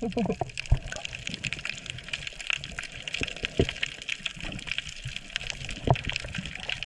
Ha ha ha.